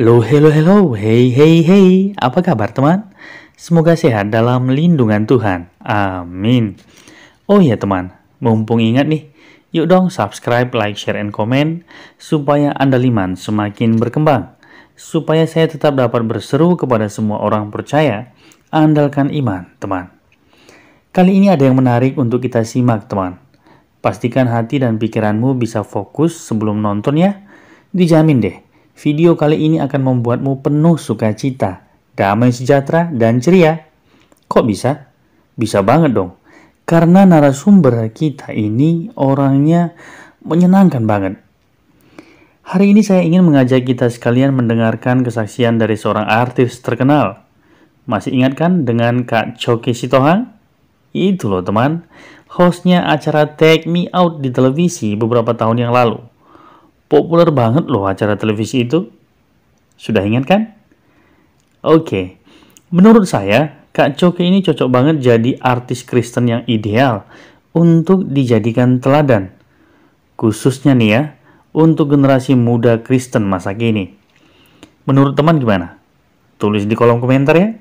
Hello, hello, hello, hey, hey, hey, apa kabar teman? Semoga sehat dalam lindungan Tuhan, amin. Oh iya teman, mumpung ingat nih, yuk dong subscribe, like, share, and comment, supaya Andaliman semakin berkembang. Supaya saya tetap dapat berseru kepada semua orang percaya, andalkan iman, teman. Kali ini ada yang menarik untuk kita simak, teman. Pastikan hati dan pikiranmu bisa fokus sebelum nonton ya. Dijamin deh, Video kali ini akan membuatmu penuh sukacita, damai sejahtera, dan ceria. Kok bisa? Bisa banget dong. Karena narasumber kita ini orangnya menyenangkan banget. Hari ini saya ingin mengajak kita sekalian mendengarkan kesaksian dari seorang artis terkenal. Masih ingat kan dengan Kak Choki Sitohang? Itu loh teman, hostnya acara Take Me Out di televisi beberapa tahun yang lalu. Populer banget loh acara televisi itu. Sudah ingat kan? Oke, menurut saya Kak Coki ini cocok banget jadi artis Kristen yang ideal untuk dijadikan teladan. Khususnya nih ya, untuk generasi muda Kristen masa kini. Menurut teman gimana? Tulis di kolom komentar ya.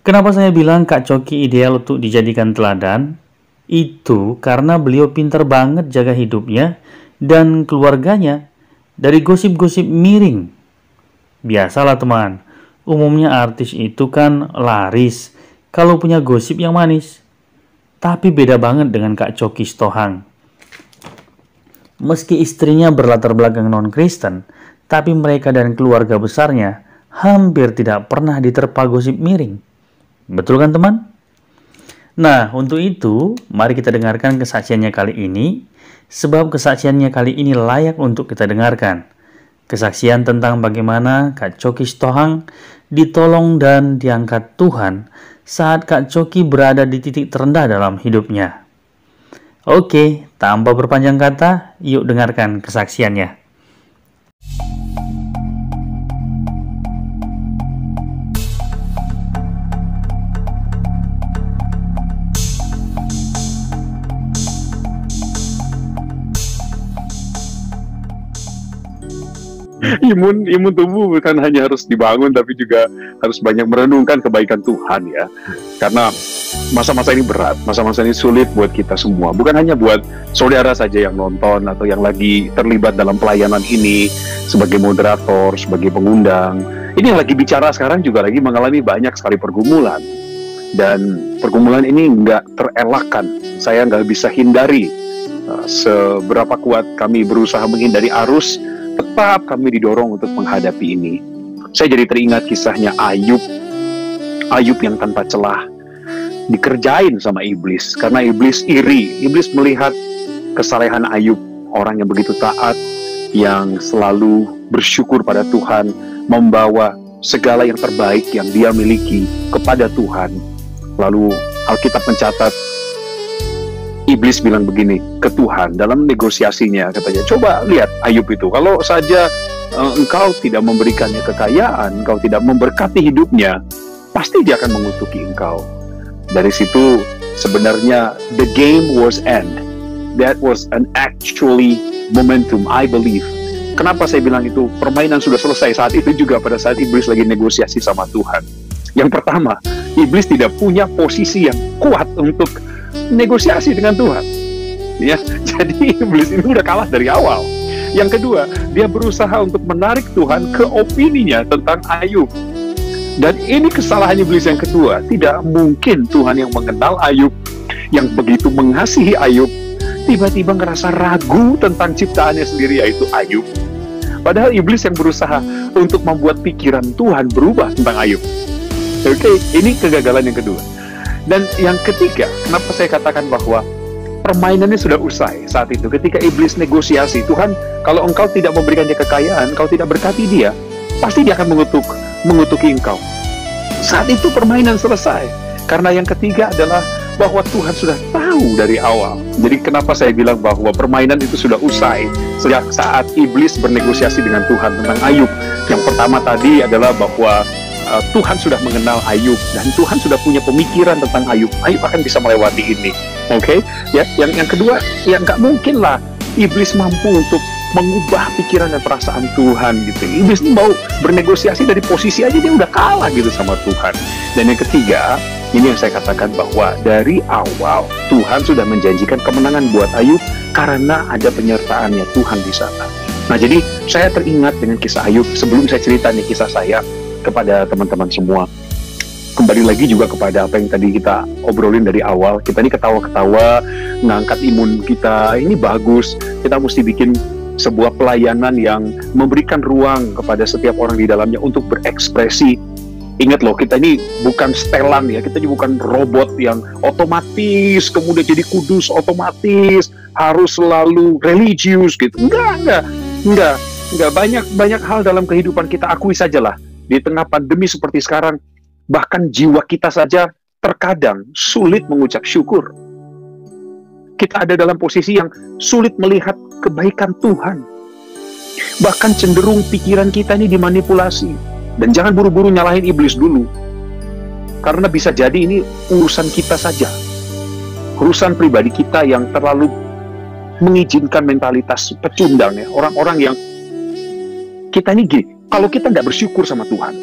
Kenapa saya bilang Kak Coki ideal untuk dijadikan teladan? Itu karena beliau pintar banget jaga hidupnya dan keluarganya dari gosip-gosip miring. Biasalah teman, umumnya artis itu kan laris kalau punya gosip yang manis. Tapi beda banget dengan Kak Coki Stohang. Meski istrinya berlatar belakang non-Kristen, tapi mereka dan keluarga besarnya hampir tidak pernah diterpa gosip miring. Betul kan teman? Nah, untuk itu, mari kita dengarkan kesaksiannya kali ini sebab kesaksiannya kali ini layak untuk kita dengarkan. Kesaksian tentang bagaimana Kak Coki Stohang ditolong dan diangkat Tuhan saat Kak Coki berada di titik terendah dalam hidupnya. Oke, tanpa berpanjang kata, yuk dengarkan kesaksiannya. imun imun tubuh bukan hanya harus dibangun tapi juga harus banyak merenungkan kebaikan Tuhan ya. Karena masa-masa ini berat masa-masa ini sulit buat kita semua. Bukan hanya buat saudara saja yang nonton atau yang lagi terlibat dalam pelayanan ini sebagai moderator sebagai pengundang. Ini yang lagi bicara sekarang juga lagi mengalami banyak sekali pergumulan. Dan pergumulan ini nggak terelakkan. Saya nggak bisa hindari uh, seberapa kuat kami berusaha menghindari arus tetap kami didorong untuk menghadapi ini. Saya jadi teringat kisahnya Ayub. Ayub yang tanpa celah dikerjain sama iblis karena iblis iri. Iblis melihat kesalehan Ayub, orang yang begitu taat, yang selalu bersyukur pada Tuhan, membawa segala yang terbaik yang dia miliki kepada Tuhan. Lalu Alkitab mencatat iblis bilang begini ke Tuhan dalam negosiasinya katanya. Coba lihat Ayub itu. Kalau saja uh, engkau tidak memberikannya kekayaan engkau tidak memberkati hidupnya pasti dia akan mengutuki engkau. Dari situ sebenarnya the game was end. That was an actually momentum I believe. Kenapa saya bilang itu? Permainan sudah selesai saat itu juga pada saat iblis lagi negosiasi sama Tuhan. Yang pertama iblis tidak punya posisi yang kuat untuk negosiasi dengan Tuhan. Ya, jadi iblis ini udah kalah dari awal. Yang kedua, dia berusaha untuk menarik Tuhan ke opininya tentang Ayub. Dan ini kesalahan iblis yang kedua. Tidak mungkin Tuhan yang mengenal Ayub, yang begitu mengasihi Ayub, tiba-tiba ngerasa ragu tentang ciptaannya sendiri, yaitu Ayub. Padahal iblis yang berusaha untuk membuat pikiran Tuhan berubah tentang Ayub. Oke, ini kegagalan yang kedua. Dan yang ketiga, kenapa saya katakan bahwa permainannya sudah usai saat itu. Ketika iblis negosiasi, Tuhan, kalau engkau tidak memberikannya kekayaan, engkau tidak berkati dia, pasti dia akan mengutuk, mengutuki engkau. Saat itu permainan selesai. Karena yang ketiga adalah bahwa Tuhan sudah tahu dari awal. Jadi kenapa saya bilang bahwa permainan itu sudah usai sejak saat iblis bernegosiasi dengan Tuhan tentang Ayub. Yang pertama tadi adalah bahwa uh, Tuhan sudah mengenal Ayub dan Tuhan sudah punya pemikiran tentang Ayub. Ayub akan bisa melewati ini. Oke, okay? ya. Yang yang kedua, ya nggak mungkin lah iblis mampu untuk mengubah pikiran dan perasaan Tuhan gitu. Iblis ini mau bernegosiasi dari posisi aja dia udah kalah gitu sama Tuhan. Dan yang ketiga, ini yang saya katakan bahwa dari awal Tuhan sudah menjanjikan kemenangan buat Ayub karena ada penyertaannya Tuhan di sana. Nah jadi saya teringat dengan kisah Ayub sebelum saya cerita nih kisah saya kepada teman-teman semua kembali lagi juga kepada apa yang tadi kita obrolin dari awal. Kita ini ketawa-ketawa, ngangkat imun kita, ini bagus. Kita mesti bikin sebuah pelayanan yang memberikan ruang kepada setiap orang di dalamnya untuk berekspresi. Ingat loh, kita ini bukan setelan ya, kita ini bukan robot yang otomatis kemudian jadi kudus otomatis harus selalu religius gitu. Enggak, enggak, enggak, enggak banyak banyak hal dalam kehidupan kita akui sajalah di tengah pandemi seperti sekarang bahkan jiwa kita saja terkadang sulit mengucap syukur. Kita ada dalam posisi yang sulit melihat kebaikan Tuhan. Bahkan cenderung pikiran kita ini dimanipulasi. Dan jangan buru-buru nyalahin iblis dulu. Karena bisa jadi ini urusan kita saja. Urusan pribadi kita yang terlalu mengizinkan mentalitas pecundang ya. Orang-orang yang kita ini gini, kalau kita nggak bersyukur sama Tuhan,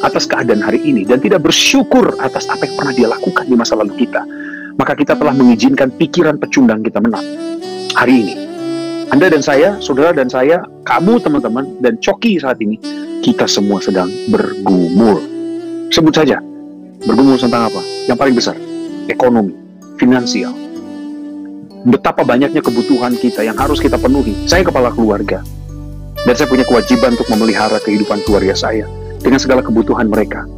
atas keadaan hari ini dan tidak bersyukur atas apa yang pernah dia lakukan di masa lalu kita, maka kita telah mengizinkan pikiran pecundang kita menang hari ini. Anda dan saya, saudara dan saya, kamu teman-teman, dan Coki saat ini, kita semua sedang bergumul. Sebut saja, bergumul tentang apa? Yang paling besar, ekonomi, finansial. Betapa banyaknya kebutuhan kita yang harus kita penuhi. Saya kepala keluarga, dan saya punya kewajiban untuk memelihara kehidupan keluarga saya dengan segala kebutuhan mereka.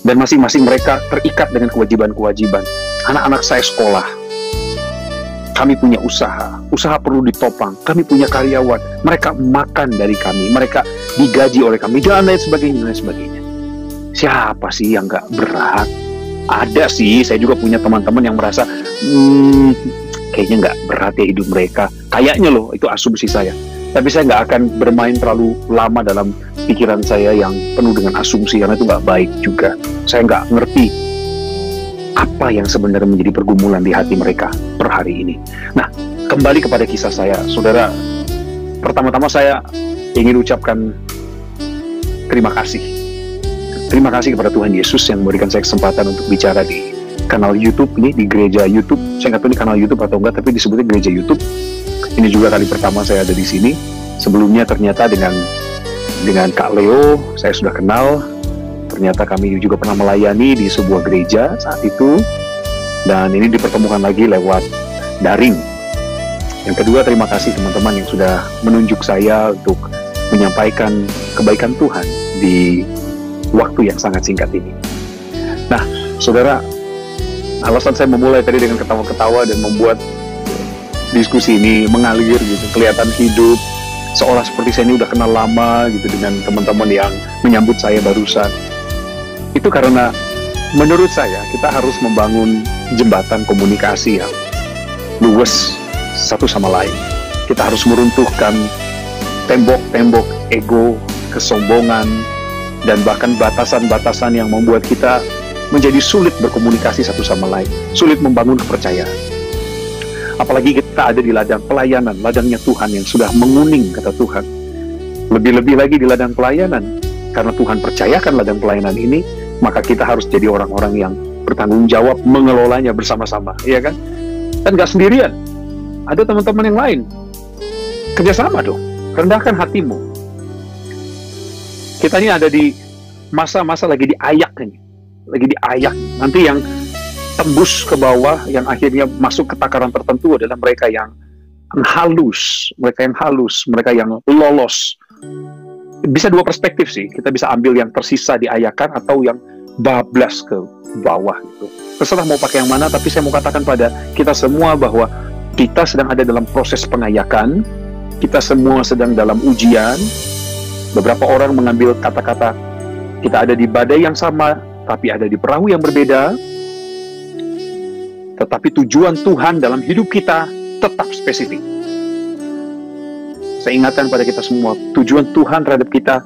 Dan masing-masing mereka terikat dengan kewajiban-kewajiban. Anak-anak saya sekolah, kami punya usaha, usaha perlu ditopang, kami punya karyawan, mereka makan dari kami, mereka digaji oleh kami, dan lain sebagainya, dan sebagainya. Siapa sih yang gak berat? Ada sih, saya juga punya teman-teman yang merasa, hmm, kayaknya nggak berat ya hidup mereka. Kayaknya loh, itu asumsi saya tapi saya nggak akan bermain terlalu lama dalam pikiran saya yang penuh dengan asumsi karena itu nggak baik juga. Saya nggak ngerti apa yang sebenarnya menjadi pergumulan di hati mereka per hari ini. Nah kembali kepada kisah saya. Saudara pertama-tama saya ingin ucapkan terima kasih. Terima kasih kepada Tuhan Yesus yang memberikan saya kesempatan untuk bicara di kanal YouTube ini di gereja YouTube. Saya nggak tahu ini kanal YouTube atau enggak tapi disebutnya gereja YouTube ini juga kali pertama saya ada di sini. Sebelumnya ternyata dengan dengan Kak Leo saya sudah kenal. Ternyata kami juga pernah melayani di sebuah gereja saat itu. Dan ini dipertemukan lagi lewat daring. Yang kedua, terima kasih teman-teman yang sudah menunjuk saya untuk menyampaikan kebaikan Tuhan di waktu yang sangat singkat ini. Nah, saudara, alasan saya memulai tadi dengan ketawa-ketawa dan membuat diskusi ini mengalir gitu, kelihatan hidup, seolah seperti saya ini udah kenal lama gitu dengan teman-teman yang menyambut saya barusan. Itu karena menurut saya kita harus membangun jembatan komunikasi yang luwes satu sama lain. Kita harus meruntuhkan tembok-tembok ego, kesombongan, dan bahkan batasan-batasan yang membuat kita menjadi sulit berkomunikasi satu sama lain, sulit membangun kepercayaan. Apalagi kita ada di ladang pelayanan, ladangnya Tuhan yang sudah menguning, kata Tuhan. Lebih-lebih lagi di ladang pelayanan, karena Tuhan percayakan ladang pelayanan ini, maka kita harus jadi orang-orang yang bertanggung jawab mengelolanya bersama-sama, ya kan? Dan gak sendirian, ada teman-teman yang lain. Kerjasama dong, rendahkan hatimu. Kita ini ada di masa-masa lagi diayak ini, lagi diayak. Nanti yang tembus ke bawah yang akhirnya masuk ke takaran tertentu adalah mereka yang halus, mereka yang halus, mereka yang lolos. Bisa dua perspektif sih, kita bisa ambil yang tersisa diayakan atau yang bablas ke bawah gitu. Terserah mau pakai yang mana, tapi saya mau katakan pada kita semua bahwa kita sedang ada dalam proses pengayakan, kita semua sedang dalam ujian. Beberapa orang mengambil kata-kata kita ada di badai yang sama, tapi ada di perahu yang berbeda, tetapi tujuan Tuhan dalam hidup kita tetap spesifik. Saya ingatkan pada kita semua, tujuan Tuhan terhadap kita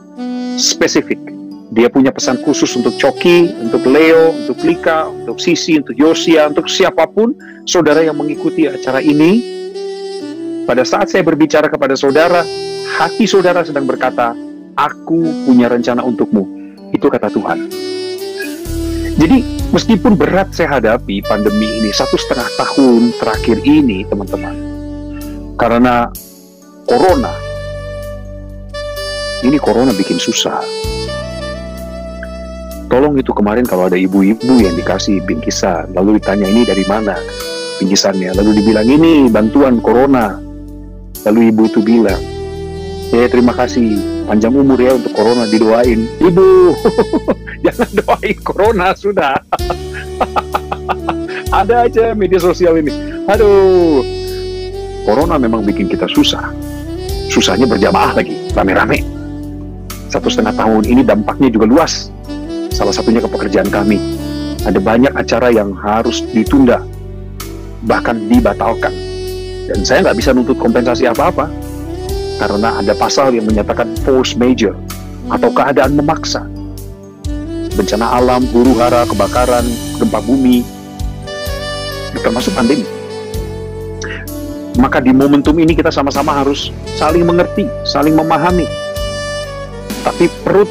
spesifik. Dia punya pesan khusus untuk Coki, untuk Leo, untuk Lika, untuk Sisi, untuk Yosia, untuk siapa pun saudara yang mengikuti acara ini. pada saat saya berbicara kepada saudara, hati saudara sedang berkata, aku punya rencana untukmu. Itu kata Tuhan. Jadi meskipun berat saya hadapi pandemi ini satu setengah tahun terakhir ini teman-teman. Karena corona. Ini corona bikin susah. Tolong itu kemarin kalau ada ibu-ibu yang dikasih bingkisan, lalu ditanya ini dari mana bingkisannya, lalu dibilang ini bantuan corona. Lalu ibu itu bilang, ya terima kasih, panjang umur ya untuk corona didoain. Ibu, jangan doain corona sudah. ada aja media sosial ini. Aduh, corona memang bikin kita susah. Susahnya berjamaah lagi, rame-rame. Satu setengah tahun ini dampaknya juga luas. Salah satunya ke pekerjaan kami. Ada banyak acara yang harus ditunda, bahkan dibatalkan dan saya nggak bisa nuntut kompensasi apa-apa karena ada pasal yang menyatakan force major atau keadaan memaksa. Bencana alam, huru hara, kebakaran, gempa bumi, termasuk pandemi. Maka di momentum ini kita sama-sama harus saling mengerti, saling memahami. Tapi perut,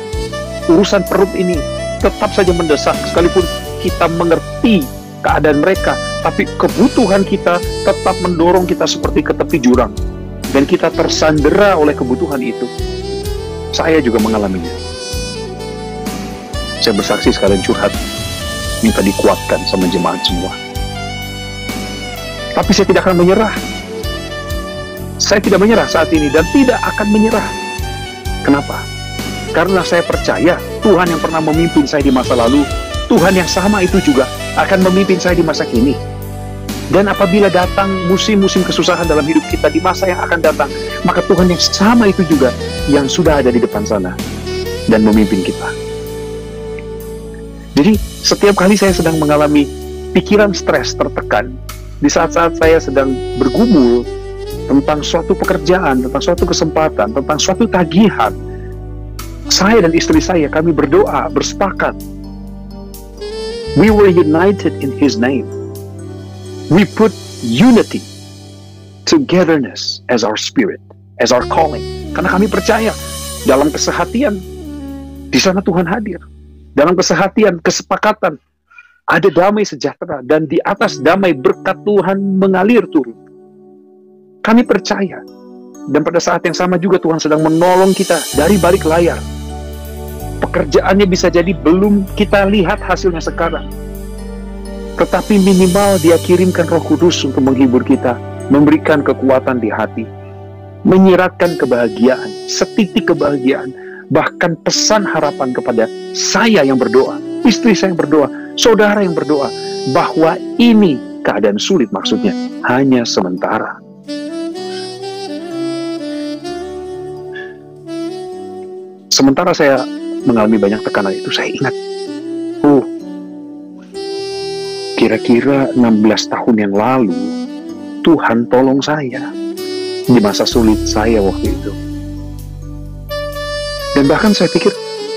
urusan perut ini tetap saja mendesak sekalipun kita mengerti keadaan mereka, tapi kebutuhan kita tetap mendorong kita seperti ke tepi jurang. Dan kita tersandera oleh kebutuhan itu. Saya juga mengalaminya. Saya bersaksi sekalian curhat, minta dikuatkan sama jemaat semua. Tapi saya tidak akan menyerah. Saya tidak menyerah saat ini dan tidak akan menyerah. Kenapa? Karena saya percaya Tuhan yang pernah memimpin saya di masa lalu, Tuhan yang sama itu juga akan memimpin saya di masa kini. Dan apabila datang musim-musim kesusahan dalam hidup kita di masa yang akan datang, maka Tuhan yang sama itu juga yang sudah ada di depan sana dan memimpin kita. Jadi setiap kali saya sedang mengalami pikiran stres tertekan, di saat-saat saya sedang bergumul tentang suatu pekerjaan, tentang suatu kesempatan, tentang suatu tagihan, saya dan istri saya kami berdoa, bersepakat We were united in His name. We put unity, togetherness as our spirit, as our calling. Karena kami percaya dalam kesehatian, di sana Tuhan hadir. Dalam kesehatian, kesepakatan, ada damai sejahtera. Dan di atas damai berkat Tuhan mengalir turun. Kami percaya. Dan pada saat yang sama juga Tuhan sedang menolong kita dari balik layar pekerjaannya bisa jadi belum kita lihat hasilnya sekarang. Tetapi minimal dia kirimkan roh kudus untuk menghibur kita, memberikan kekuatan di hati, menyiratkan kebahagiaan, setitik kebahagiaan, bahkan pesan harapan kepada saya yang berdoa, istri saya yang berdoa, saudara yang berdoa, bahwa ini keadaan sulit maksudnya, hanya sementara. Sementara saya mengalami banyak tekanan itu, saya ingat, oh, kira-kira 16 tahun yang lalu, Tuhan tolong saya di masa sulit saya waktu itu. Dan bahkan saya pikir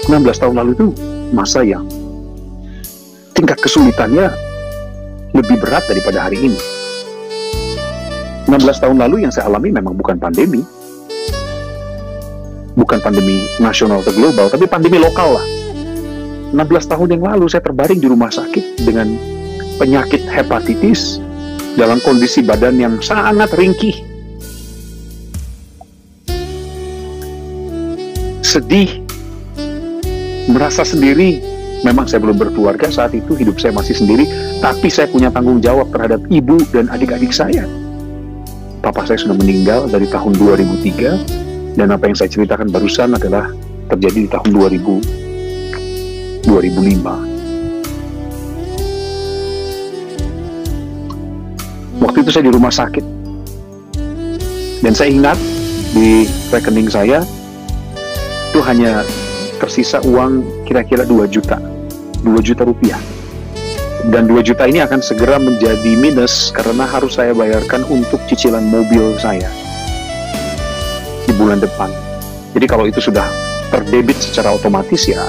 16 tahun lalu itu masa yang tingkat kesulitannya lebih berat daripada hari ini. 16 tahun lalu yang saya alami memang bukan pandemi, bukan pandemi nasional atau global, tapi pandemi lokal lah. 16 tahun yang lalu saya terbaring di rumah sakit dengan penyakit hepatitis dalam kondisi badan yang sangat ringkih. Sedih, merasa sendiri. Memang saya belum berkeluarga saat itu, hidup saya masih sendiri, tapi saya punya tanggung jawab terhadap ibu dan adik-adik saya. Papa saya sudah meninggal dari tahun 2003, dan apa yang saya ceritakan barusan adalah terjadi di tahun 2000 2005 waktu itu saya di rumah sakit dan saya ingat di rekening saya itu hanya tersisa uang kira-kira 2 juta 2 juta rupiah dan 2 juta ini akan segera menjadi minus karena harus saya bayarkan untuk cicilan mobil saya bulan depan. Jadi kalau itu sudah terdebit secara otomatis ya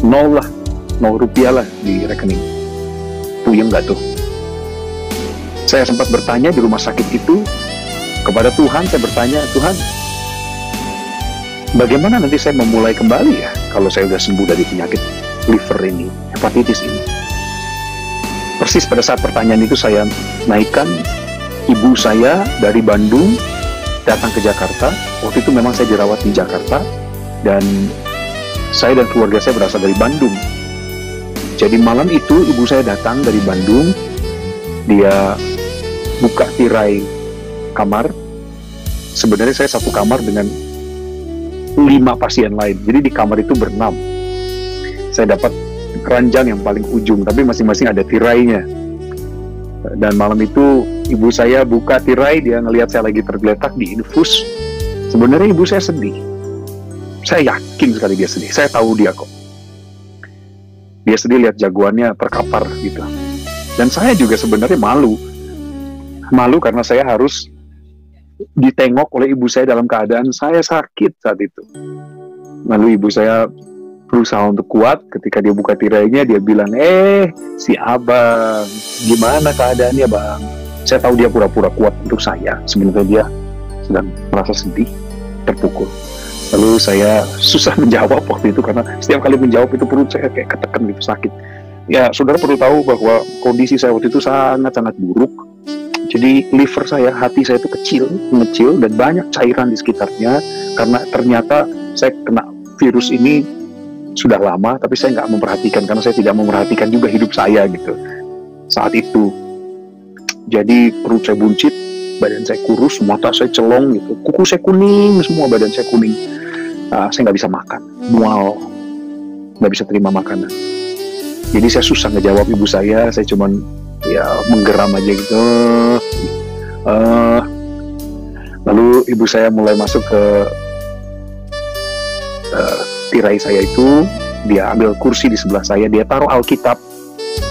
nol lah, nol rupiah lah di rekening. Puyeng nggak tuh? Saya sempat bertanya di rumah sakit itu, kepada Tuhan saya bertanya, Tuhan, bagaimana nanti saya memulai kembali ya kalau saya sudah sembuh dari penyakit liver ini, hepatitis ini. Persis pada saat pertanyaan itu saya naikkan ibu saya dari Bandung datang ke Jakarta. Waktu itu memang saya dirawat di Jakarta dan saya dan keluarga saya berasal dari Bandung. Jadi malam itu ibu saya datang dari Bandung, dia buka tirai kamar. Sebenarnya saya satu kamar dengan lima pasien lain. Jadi di kamar itu berenam. Saya dapat keranjang yang paling ujung, tapi masing-masing ada tirainya. Dan malam itu ibu saya buka tirai, dia ngelihat saya lagi tergeletak di infus. Sebenarnya ibu saya sedih. Saya yakin sekali dia sedih. Saya tahu dia kok dia sedih lihat jagoannya terkapar gitu dan saya juga sebenarnya malu malu karena saya harus ditengok oleh ibu saya dalam keadaan saya sakit saat itu. Lalu ibu saya berusaha untuk kuat. Ketika dia buka tirainya dia bilang eh si abang gimana keadaannya bang? Saya tahu dia pura-pura kuat untuk saya. Sebenarnya dia sedang merasa sedih terpukul. Lalu saya susah menjawab waktu itu karena setiap kali menjawab itu perut saya kayak ketekan gitu sakit. Ya saudara perlu tahu bahwa kondisi saya waktu itu sangat-sangat buruk jadi liver saya hati saya itu kecil mengecil dan banyak cairan di sekitarnya. Karena ternyata saya kena virus ini sudah lama tapi saya nggak memperhatikan karena saya tidak memperhatikan juga hidup saya gitu. Saat itu. Jadi perut saya buncit badan saya kurus, mata saya celong gitu, kuku saya kuning, semua badan saya kuning. Uh, saya nggak bisa makan, mual, nggak bisa terima makanan. Jadi saya susah ngejawab ibu saya, saya cuman ya menggeram aja gitu. Uh, lalu ibu saya mulai masuk ke uh, tirai saya itu, dia ambil kursi di sebelah saya, dia taruh Alkitab,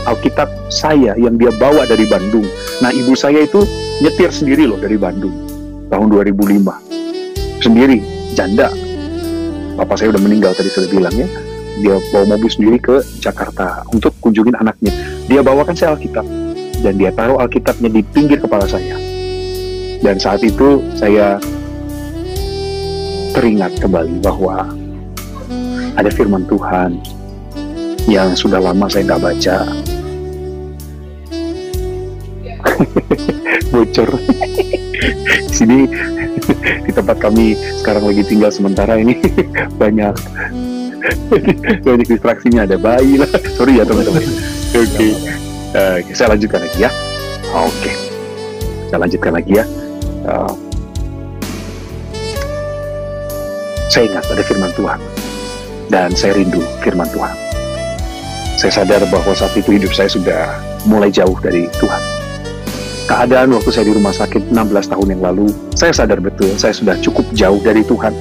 Alkitab saya yang dia bawa dari Bandung. Nah ibu saya itu nyetir sendiri loh dari Bandung tahun 2005 sendiri janda. Papa saya udah meninggal tadi sudah bilang ya. Dia bawa mobil sendiri ke Jakarta untuk kunjungin anaknya. Dia bawakan saya Alkitab dan dia taruh Alkitabnya di pinggir kepala saya. Dan saat itu saya teringat kembali bahwa ada firman Tuhan yang sudah lama saya nggak baca. Bocor. Di sini di tempat kami sekarang lagi tinggal sementara ini banyak banyak distraksinya. Ada bayi lah. Sorry ya teman-teman. Oke. okay. Uh, saya lanjutkan lagi ya oke okay. saya lanjutkan lagi ya uh, saya ingat ada firman Tuhan dan saya rindu firman Tuhan saya sadar bahwa saat itu hidup saya sudah mulai jauh dari Tuhan keadaan waktu saya di rumah sakit 16 tahun yang lalu, saya sadar betul saya sudah cukup jauh dari Tuhan.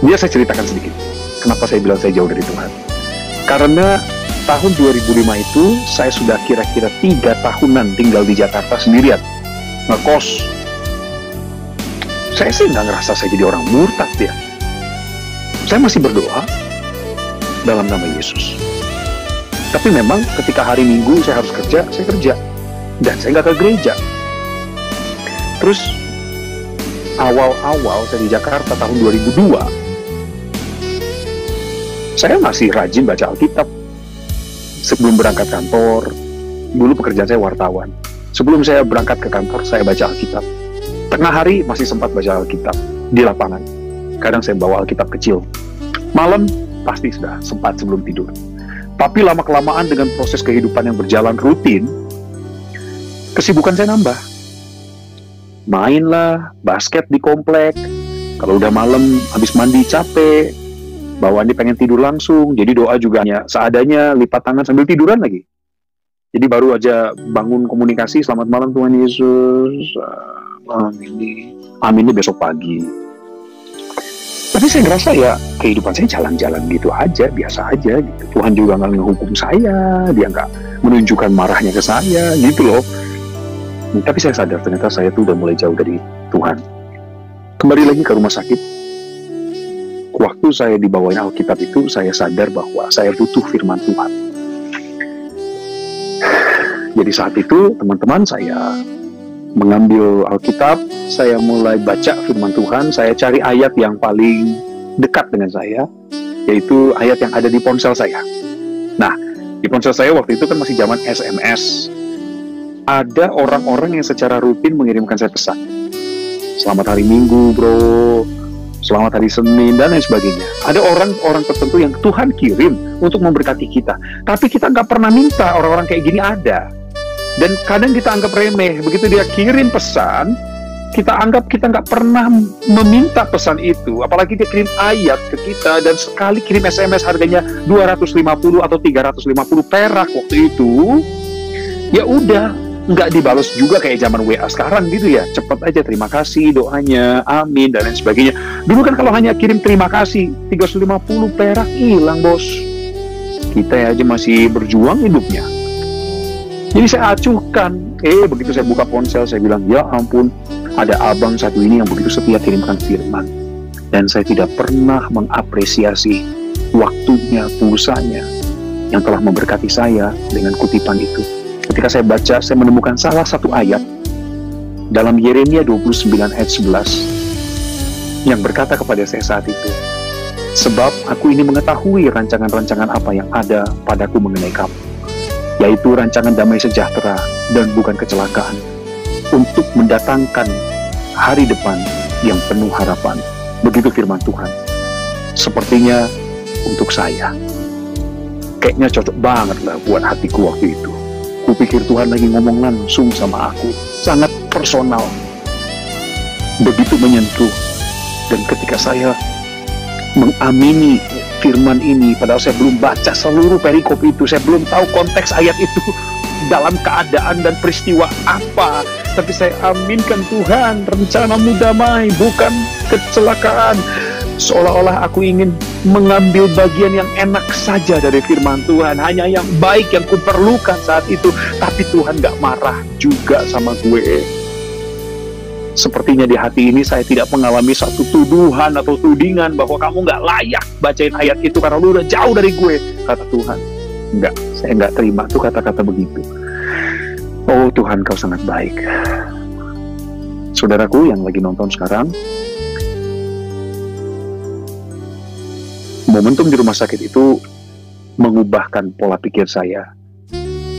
Biar saya ceritakan sedikit, kenapa saya bilang saya jauh dari Tuhan. Karena tahun 2005 itu saya sudah kira-kira tiga tahunan tinggal di Jakarta sendirian, ngekos. Saya sih nggak ngerasa saya jadi orang murtad ya. Saya masih berdoa dalam nama Yesus. Tapi memang ketika hari Minggu saya harus kerja, saya kerja dan saya nggak ke gereja. Terus awal-awal saya di Jakarta tahun 2002, saya masih rajin baca Alkitab. Sebelum berangkat kantor, dulu pekerjaan saya wartawan. Sebelum saya berangkat ke kantor, saya baca Alkitab. Tengah hari masih sempat baca Alkitab di lapangan. Kadang saya bawa Alkitab kecil. Malam pasti sudah sempat sebelum tidur. Tapi lama-kelamaan dengan proses kehidupan yang berjalan rutin, kesibukan saya nambah. Main lah, basket di komplek. Kalau udah malam, habis mandi capek, bawaannya pengen tidur langsung. Jadi doa juga hanya seadanya, lipat tangan sambil tiduran lagi. Jadi baru aja bangun komunikasi, selamat malam Tuhan Yesus. Amin. Amin ini besok pagi. Tapi saya ngerasa ya kehidupan saya jalan-jalan gitu aja, biasa aja gitu. Tuhan juga nggak ngehukum saya, dia nggak menunjukkan marahnya ke saya, gitu loh tapi saya sadar ternyata saya tuh udah mulai jauh dari Tuhan. Kembali lagi ke rumah sakit. Waktu saya dibawain Alkitab itu, saya sadar bahwa saya butuh firman Tuhan. Jadi saat itu teman-teman saya mengambil Alkitab, saya mulai baca firman Tuhan, saya cari ayat yang paling dekat dengan saya, yaitu ayat yang ada di ponsel saya. Nah, di ponsel saya waktu itu kan masih zaman SMS. Ada orang-orang yang secara rutin mengirimkan saya pesan. Selamat hari Minggu, bro. Selamat hari Senin, dan lain sebagainya. Ada orang-orang tertentu yang Tuhan kirim untuk memberkati kita. Tapi kita nggak pernah minta orang-orang kayak gini ada. Dan kadang kita anggap remeh. Begitu dia kirim pesan, kita anggap kita nggak pernah meminta pesan itu, apalagi dia kirim ayat ke kita dan sekali kirim SMS harganya 250 atau 350 perak waktu itu, ya udah nggak dibalas juga kayak zaman WA sekarang gitu ya, cepet aja terima kasih doanya, amin dan lain sebagainya. Dulu kan kalau hanya kirim terima kasih 350 perak hilang bos, kita aja masih berjuang hidupnya. Jadi saya acuhkan, eh begitu saya buka ponsel saya bilang ya ampun ada abang satu ini yang begitu setia kirimkan firman dan saya tidak pernah mengapresiasi waktunya, pulsanya yang telah memberkati saya dengan kutipan itu. Ketika saya baca, saya menemukan salah satu ayat dalam Yeremia 29 ayat 11 yang berkata kepada saya saat itu, Sebab aku ini mengetahui rancangan-rancangan apa yang ada padaku mengenai kamu, yaitu rancangan damai sejahtera dan bukan kecelakaan, untuk mendatangkan hari depan yang penuh harapan. Begitu firman Tuhan. Sepertinya untuk saya. Kayaknya cocok banget lah buat hatiku waktu itu. Kupikir Tuhan lagi ngomong langsung sama aku. Sangat personal. Begitu menyentuh. Dan ketika saya mengamini firman ini, padahal saya belum baca seluruh perikop itu, saya belum tahu konteks ayat itu dalam keadaan dan peristiwa apa tapi saya aminkan Tuhan rencanamu damai bukan kecelakaan seolah-olah aku ingin mengambil bagian yang enak saja dari firman Tuhan. Hanya yang baik yang kuperlukan saat itu. Tapi Tuhan gak marah juga sama gue. Sepertinya di hati ini saya tidak mengalami satu tuduhan atau tudingan bahwa kamu gak layak bacain ayat itu karena lu udah jauh dari gue. Kata Tuhan. Enggak saya nggak terima tuh kata-kata begitu. Oh Tuhan kau sangat baik. Saudaraku yang lagi nonton sekarang, momentum di rumah sakit itu mengubahkan pola pikir saya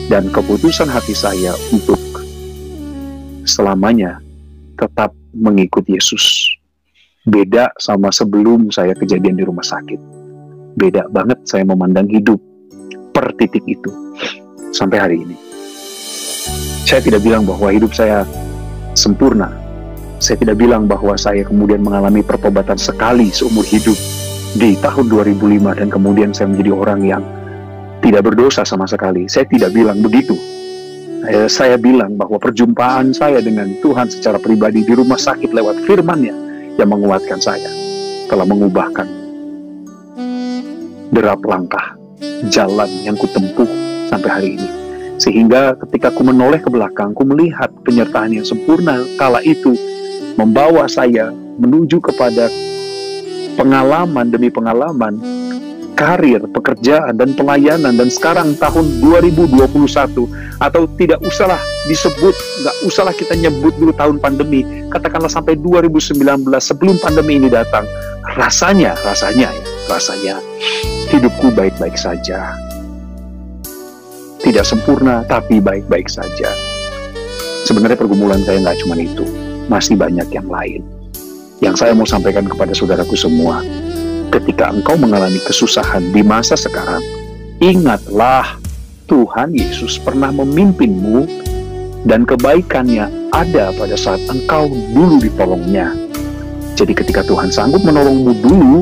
dan keputusan hati saya untuk selamanya tetap mengikut Yesus. Beda sama sebelum saya kejadian di rumah sakit. Beda banget saya memandang hidup per titik itu sampai hari ini. Saya tidak bilang bahwa hidup saya sempurna. Saya tidak bilang bahwa saya kemudian mengalami pertobatan sekali seumur hidup di tahun 2005 dan kemudian saya menjadi orang yang tidak berdosa sama sekali. Saya tidak bilang begitu. Eh, saya bilang bahwa perjumpaan saya dengan Tuhan secara pribadi di rumah sakit lewat firman-Nya yang menguatkan saya telah mengubahkan derap langkah jalan yang kutempuh sampai hari ini. Sehingga ketika ku menoleh ke belakang, ku melihat penyertaan yang sempurna kala itu membawa saya menuju kepada pengalaman demi pengalaman, karir, pekerjaan, dan pelayanan. Dan sekarang tahun 2021, atau tidak usahlah disebut, nggak usahlah kita nyebut dulu tahun pandemi, katakanlah sampai 2019 sebelum pandemi ini datang, rasanya, rasanya ya, rasanya hidupku baik-baik saja tidak sempurna, tapi baik-baik saja. Sebenarnya pergumulan saya nggak cuma itu, masih banyak yang lain. Yang saya mau sampaikan kepada saudaraku semua, ketika engkau mengalami kesusahan di masa sekarang, ingatlah Tuhan Yesus pernah memimpinmu dan kebaikannya ada pada saat engkau dulu ditolongnya. Jadi ketika Tuhan sanggup menolongmu dulu,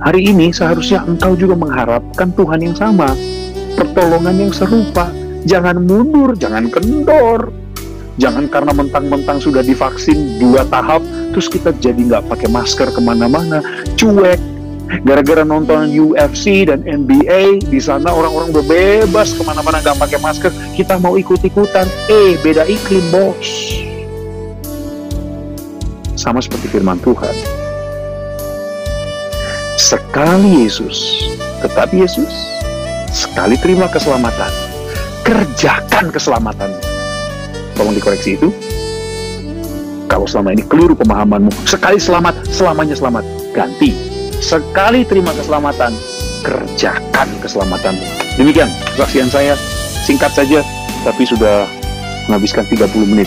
hari ini seharusnya engkau juga mengharapkan Tuhan yang sama pertolongan yang serupa. Jangan mundur, jangan kendor. Jangan karena mentang-mentang sudah divaksin dua tahap, terus kita jadi nggak pakai masker ke mana-mana, cuek. Gara-gara nonton UFC dan NBA, di sana orang-orang bebas ke mana-mana nggak pakai masker, kita mau ikut-ikutan. Eh, beda iklim, bos. Sama seperti firman Tuhan. Sekali Yesus, tetap Yesus, sekali terima keselamatan, kerjakan keselamatan. Tolong dikoreksi itu. Kalau selama ini keliru pemahamanmu, sekali selamat, selamanya selamat. Ganti. Sekali terima keselamatan, kerjakan keselamatanmu. Demikian kesaksian saya, singkat saja, tapi sudah menghabiskan 30 menit